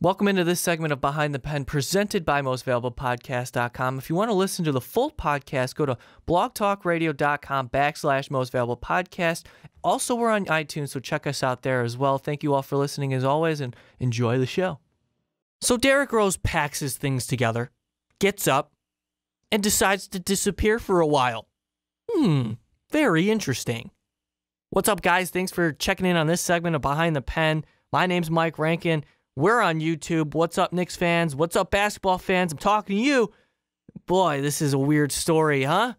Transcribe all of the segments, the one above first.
Welcome into this segment of Behind the Pen presented by MostValuablePodcast.com. If you want to listen to the full podcast, go to blogtalkradio.com backslash Most Valuable Podcast. Also, we're on iTunes, so check us out there as well. Thank you all for listening as always and enjoy the show. So, Derrick Rose packs his things together, gets up, and decides to disappear for a while. Hmm, very interesting. What's up, guys? Thanks for checking in on this segment of Behind the Pen. My name's Mike Rankin. We're on YouTube. What's up, Knicks fans? What's up, basketball fans? I'm talking to you. Boy, this is a weird story, huh?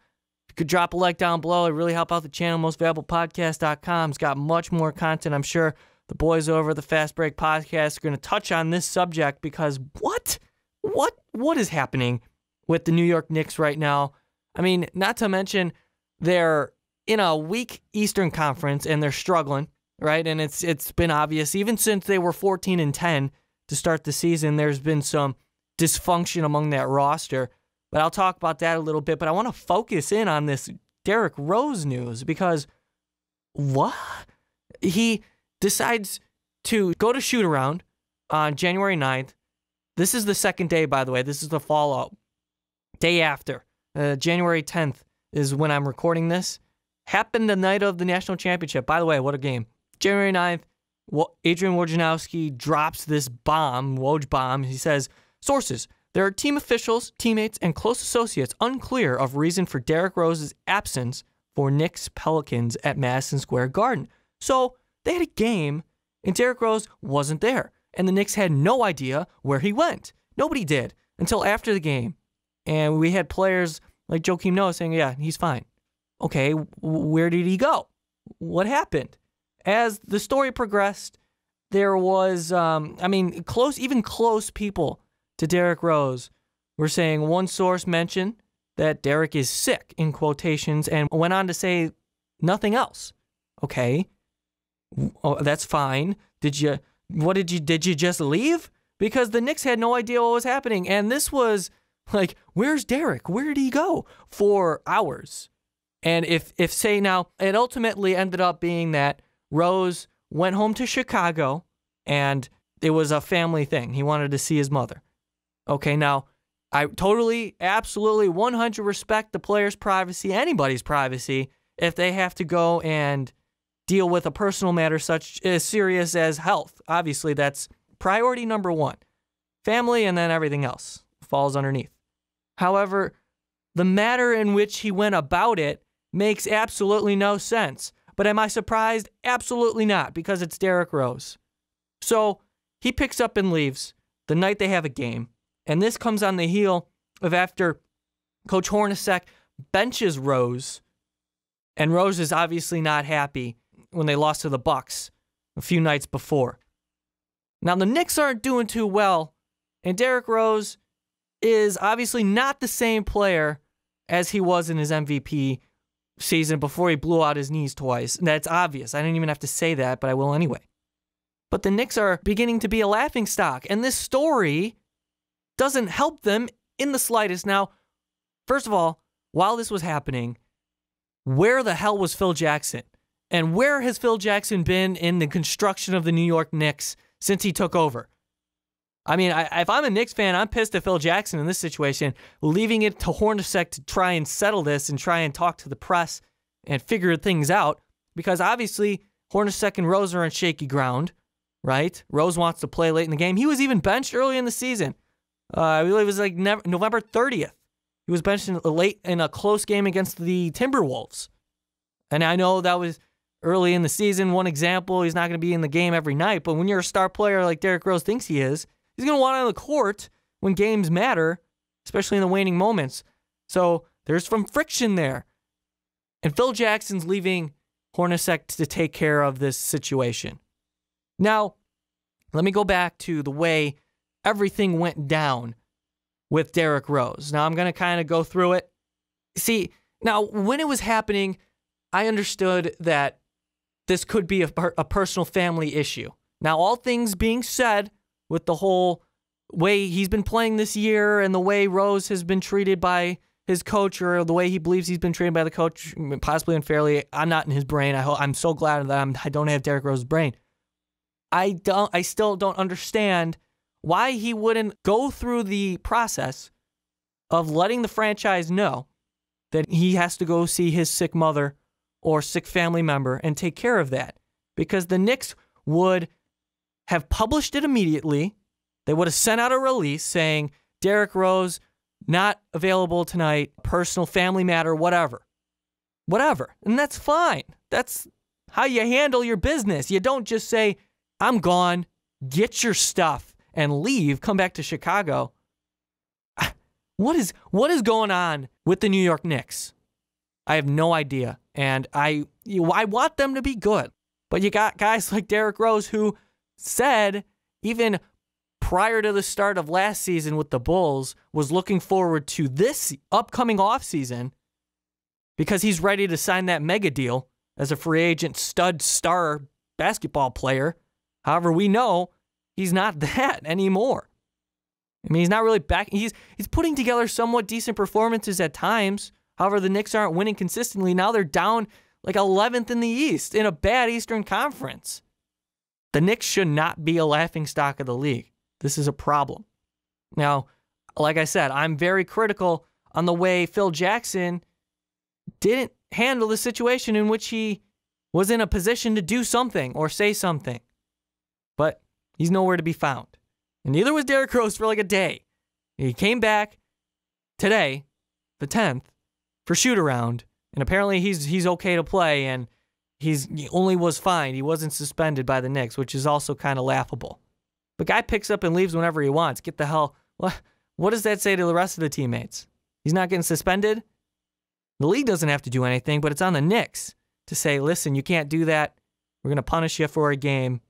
you could drop a like down below, it really help out the channel. MostValuablePodcast.com. It's got much more content. I'm sure the boys over at the Fast Break Podcast are going to touch on this subject because what? What? What is happening with the New York Knicks right now? I mean, not to mention they're in a weak Eastern Conference and they're struggling right? And it's it's been obvious even since they were 14 and 10 to start the season. There's been some dysfunction among that roster, but I'll talk about that a little bit. But I want to focus in on this Derrick Rose news because what he decides to go to shoot around on January 9th. This is the second day, by the way. This is the fallout. Day after. Uh, January 10th is when I'm recording this. Happened the night of the national championship. By the way, what a game. January 9th, Adrian Wojnarowski drops this bomb, Woj bomb. He says, sources, there are team officials, teammates, and close associates unclear of reason for Derrick Rose's absence for Knicks Pelicans at Madison Square Garden. So they had a game, and Derrick Rose wasn't there. And the Knicks had no idea where he went. Nobody did until after the game. And we had players like Joakim Noah saying, yeah, he's fine. Okay, where did he go? What happened? As the story progressed, there was, um, I mean, close, even close people to Derrick Rose were saying one source mentioned that Derrick is sick in quotations and went on to say nothing else. Okay, oh, that's fine. Did you? What did you? Did you just leave? Because the Knicks had no idea what was happening, and this was like, where's Derrick? Where did he go for hours? And if if say now, it ultimately ended up being that Rose went home to Chicago and it was a family thing. He wanted to see his mother. Okay, now I totally, absolutely 100 respect the player's privacy, anybody's privacy, if they have to go and deal with a personal matter such as serious as health. Obviously, that's priority number one. Family and then everything else falls underneath. However, the matter in which he went about it makes absolutely no sense. But am I surprised? Absolutely not, because it's Derrick Rose. So he picks up and leaves the night they have a game. And this comes on the heel of after Coach Hornacek benches Rose. And Rose is obviously not happy when they lost to the Bucks a few nights before. Now the Knicks aren't doing too well, and Derrick Rose is obviously not the same player as he was in his MVP season before he blew out his knees twice. That's obvious. I didn't even have to say that, but I will anyway. But the Knicks are beginning to be a laughing stock, and this story doesn't help them in the slightest. Now, first of all, while this was happening, where the hell was Phil Jackson? And where has Phil Jackson been in the construction of the New York Knicks since he took over? I mean, I, if I'm a Knicks fan, I'm pissed at Phil Jackson in this situation, leaving it to Hornacek to try and settle this and try and talk to the press and figure things out. Because obviously, Hornacek and Rose are on shaky ground, right? Rose wants to play late in the game. He was even benched early in the season. Uh, I believe it was like November 30th. He was benched in late in a close game against the Timberwolves. And I know that was early in the season. One example, he's not going to be in the game every night. But when you're a star player like Derrick Rose thinks he is, He's going to want on the court when games matter, especially in the waning moments. So there's some friction there. And Phil Jackson's leaving Hornacek to take care of this situation. Now, let me go back to the way everything went down with Derrick Rose. Now, I'm going to kind of go through it. See, now, when it was happening, I understood that this could be a, a personal family issue. Now, all things being said, with the whole way he's been playing this year and the way Rose has been treated by his coach or the way he believes he's been treated by the coach, possibly unfairly. I'm not in his brain. I I'm so glad that I'm, I don't have Derrick Rose's brain. I don't. I still don't understand why he wouldn't go through the process of letting the franchise know that he has to go see his sick mother or sick family member and take care of that. Because the Knicks would have published it immediately. They would have sent out a release saying, Derrick Rose, not available tonight, personal family matter, whatever. Whatever. And that's fine. That's how you handle your business. You don't just say, I'm gone, get your stuff and leave, come back to Chicago. What is what is going on with the New York Knicks? I have no idea. And I I want them to be good. But you got guys like Derrick Rose who said even prior to the start of last season with the Bulls was looking forward to this upcoming offseason because he's ready to sign that mega deal as a free agent stud star basketball player. However, we know he's not that anymore. I mean, he's not really back. He's he's putting together somewhat decent performances at times. However, the Knicks aren't winning consistently. Now they're down like 11th in the East in a bad Eastern Conference. The Knicks should not be a laughing stock of the league. This is a problem. Now, like I said, I'm very critical on the way Phil Jackson didn't handle the situation in which he was in a position to do something or say something. But he's nowhere to be found. And neither was Derrick Rose for like a day. He came back today, the 10th, for shoot around, and apparently he's he's okay to play and he's he only was fined. He wasn't suspended by the Knicks, which is also kind of laughable. The guy picks up and leaves whenever he wants. Get the hell. What what does that say to the rest of the teammates? He's not getting suspended? The league doesn't have to do anything, but it's on the Knicks to say, "Listen, you can't do that. We're going to punish you for a game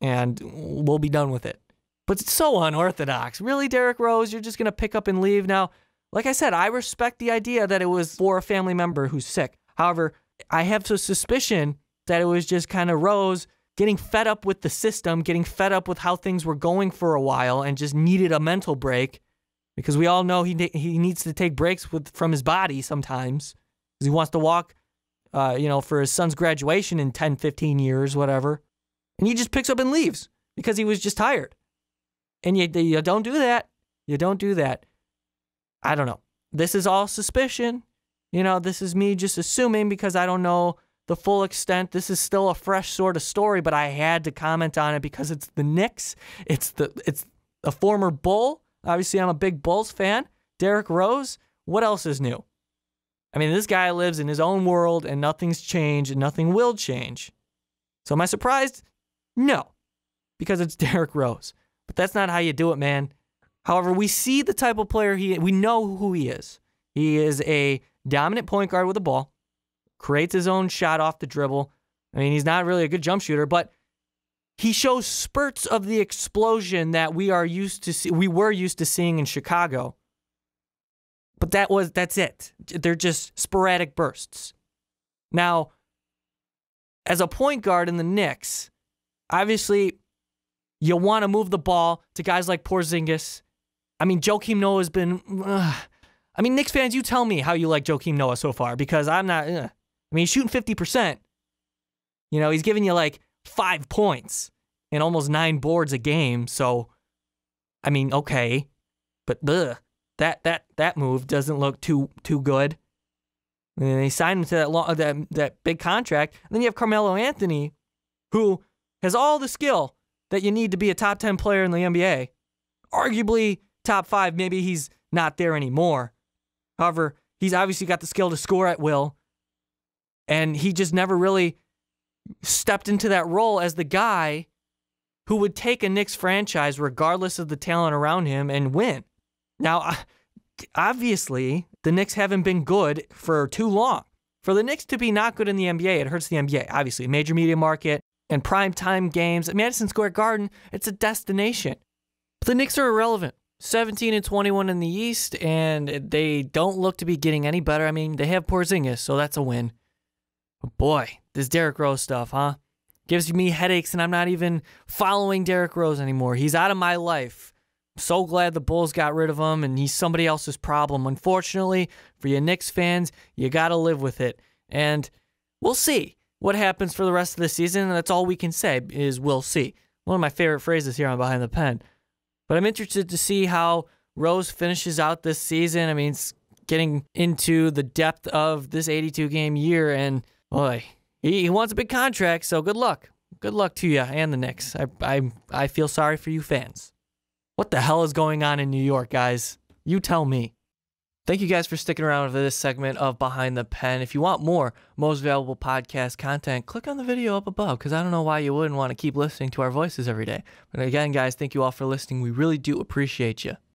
and we'll be done with it." But it's so unorthodox. Really, Derrick Rose, you're just going to pick up and leave. Now, like I said, I respect the idea that it was for a family member who's sick. However, I have a suspicion that it was just kind of Rose getting fed up with the system, getting fed up with how things were going for a while, and just needed a mental break because we all know he he needs to take breaks with from his body sometimes because he wants to walk, uh, you know, for his son's graduation in 10, 15 years, whatever. And he just picks up and leaves because he was just tired. And you, you don't do that. You don't do that. I don't know. This is all suspicion. You know, this is me just assuming because I don't know the full extent. This is still a fresh sort of story, but I had to comment on it because it's the Knicks. It's the it's a former Bull. Obviously, I'm a big Bulls fan. Derrick Rose. What else is new? I mean, this guy lives in his own world and nothing's changed and nothing will change. So am I surprised? No, because it's Derrick Rose. But that's not how you do it, man. However, we see the type of player he we know who he is. He is a dominant point guard with the ball, creates his own shot off the dribble. I mean, he's not really a good jump shooter, but he shows spurts of the explosion that we are used to see, we were used to seeing in Chicago. But that was that's it. They're just sporadic bursts. Now, as a point guard in the Knicks, obviously you want to move the ball to guys like Porzingis. I mean, Joakim Noah has been. Uh, I mean, Knicks fans, you tell me how you like Joakim Noah so far because I'm not. Uh, I mean, he's shooting 50%. You know, he's giving you like five points and almost nine boards a game. So, I mean, okay, but that that that move doesn't look too too good. And they signed him to that long, that that big contract. And then you have Carmelo Anthony, who has all the skill that you need to be a top 10 player in the NBA. Arguably top five, maybe he's not there anymore. However, he's obviously got the skill to score at will. And he just never really stepped into that role as the guy who would take a Knicks franchise, regardless of the talent around him, and win. Now, obviously, the Knicks haven't been good for too long. For the Knicks to be not good in the NBA, it hurts the NBA. Obviously, major media market, and primetime games at Madison Square Garden, it's a destination. But the Knicks are irrelevant. 17 and 21 in the East, and they don't look to be getting any better. I mean, they have Porzingis, so that's a win. But boy, this Derrick Rose stuff, huh? Gives me headaches, and I'm not even following Derrick Rose anymore. He's out of my life. I'm so glad the Bulls got rid of him, and he's somebody else's problem. Unfortunately, for you Knicks fans, you got to live with it. And we'll see what happens for the rest of the season, and that's all we can say is we'll see. One of my favorite phrases here on Behind the Pen. But I'm interested to see how Rose finishes out this season. I mean, it's getting into the depth of this 82 game year, and boy, he, he wants a big contract, so good luck. Good luck to you and the Knicks. I, I, I feel sorry for you fans. What the hell is going on in New York, guys? You tell me. Thank you guys for sticking around for this segment of Behind the Pen. If you want more most valuable podcast content, click on the video up above because I don't know why you wouldn't want to keep listening to our voices every day. But again, guys, thank you all for listening. We really do appreciate you.